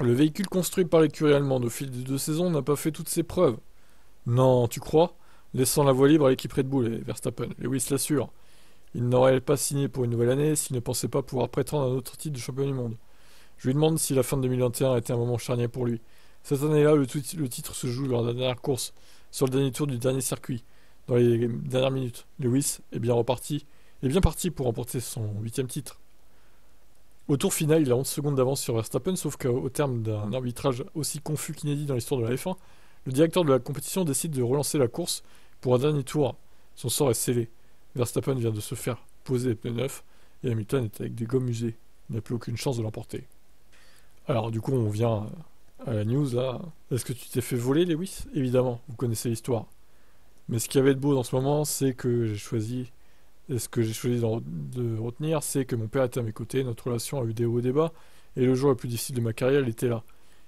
Le véhicule construit par l'écurie allemande au fil des deux saisons n'a pas fait toutes ses preuves. Non, tu crois? Laissant la voie libre à l'équipe Red Bull et Verstappen. Lewis l'assure. Il n'aurait pas signé pour une nouvelle année s'il ne pensait pas pouvoir prétendre un autre titre de champion du monde. Je lui demande si la fin de 2021 a été un moment charnier pour lui. Cette année-là, le, titre se joue lors de la dernière course, sur le dernier tour du dernier circuit, dans les dernières minutes. Lewis est bien reparti, est bien parti pour remporter son huitième titre. Au tour final, il a 11 secondes d'avance sur Verstappen, sauf qu'au terme d'un arbitrage aussi confus qu'inédit dans l'histoire de la F1, le directeur de la compétition décide de relancer la course pour un dernier tour. Son sort est scellé. Verstappen vient de se faire poser les pneus neufs et Hamilton est avec des gommes usées. Il n'a plus aucune chance de l'emporter. Alors du coup, on vient à la news là. Est-ce que tu t'es fait voler, Lewis? Évidemment, vous connaissez l'histoire. Mais ce qui avait de beau dans ce moment, c'est que j'ai choisi. Et ce que j'ai choisi de retenir, c'est que mon père était à mes côtés, notre relation a eu des hauts et des bas, et le jour le plus difficile de ma carrière, il était là.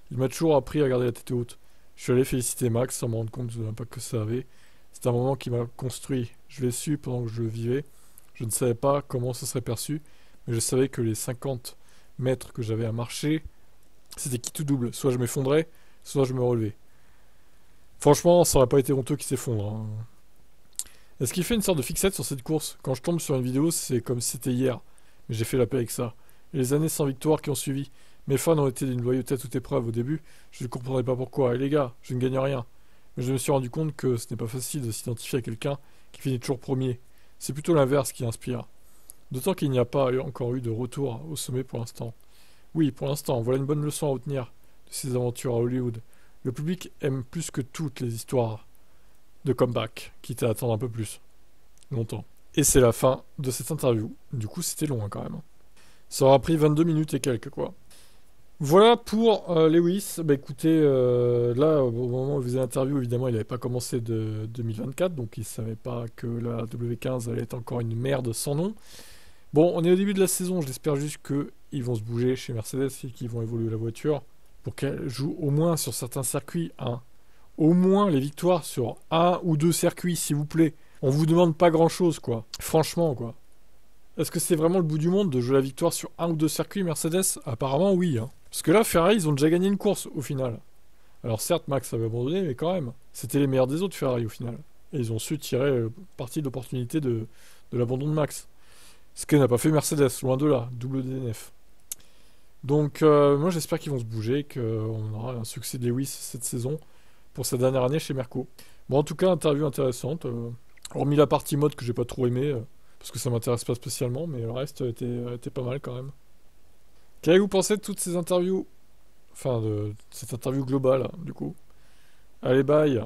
Il m'a toujours appris à garder la tête haute. Je suis allé féliciter Max sans me rendre compte de l'impact que ça avait. C'est un moment qui m'a construit. Je l'ai su pendant que je le vivais. Je ne savais pas comment ça serait perçu, mais je savais que les 50 mètres que j'avais à marcher, c'était qui tout double? Soit je m'effondrais, soit je me relevais. Franchement, ça aurait pas été honteux qu'il s'effondre. Hein. Est-ce qu'il fait une sorte de fixette sur cette course Quand je tombe sur une vidéo, c'est comme si c'était hier. Mais j'ai fait la paix avec ça. Et les années sans victoire qui ont suivi. Mes fans ont été d'une loyauté à toute épreuve au début. Je ne comprenais pas pourquoi. Et les gars, je ne gagne rien. Mais je me suis rendu compte que ce n'est pas facile de s'identifier à quelqu'un qui finit toujours premier. C'est plutôt l'inverse qui inspire. D'autant qu'il n'y a pas encore eu de retour au sommet pour l'instant. Oui, pour l'instant, voilà une bonne leçon à retenir de ces aventures à Hollywood. Le public aime plus que toutes les histoires de comeback, quitte à attendre un peu plus longtemps. Et c'est la fin de cette interview. Du coup, c'était long hein, quand même. Ça aura pris 22 minutes et quelques, quoi. Voilà pour euh, Lewis. Bah écoutez, euh, là, au moment où il faisait l'interview, évidemment, il n'avait pas commencé de 2024, donc il ne savait pas que la W15 allait être encore une merde sans nom. Bon, on est au début de la saison, j'espère juste qu'ils vont se bouger chez Mercedes et qu'ils vont évoluer la voiture pour qu'elle joue au moins sur certains circuits. Hein. Au moins les victoires sur un ou deux circuits, s'il vous plaît. On vous demande pas grand chose, quoi. Franchement, quoi. Est-ce que c'est vraiment le bout du monde de jouer la victoire sur un ou deux circuits Mercedes? Apparemment, oui. Hein. Parce que là, Ferrari, ils ont déjà gagné une course au final. Alors certes, Max avait abandonné, mais quand même, c'était les meilleurs des autres Ferrari au final. Et ils ont su tirer euh, parti de l'opportunité de, l'abandon de Max. Ce que n'a pas fait Mercedes, loin de là, double DNF. Donc euh, moi j'espère qu'ils vont se bouger, qu'on aura un succès de Lewis cette saison pour sa dernière année chez Merco. Bon en tout cas interview intéressante, euh, hormis la partie mode que j'ai pas trop aimé, euh, parce que ça m'intéresse pas spécialement, mais le reste était, était pas mal quand même. Qu'avez-vous pensé de toutes ces interviews Enfin de cette interview globale du coup? Allez bye